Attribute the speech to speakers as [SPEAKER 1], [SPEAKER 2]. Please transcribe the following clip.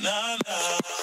[SPEAKER 1] Nah, nah.